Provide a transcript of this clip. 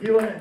이번에.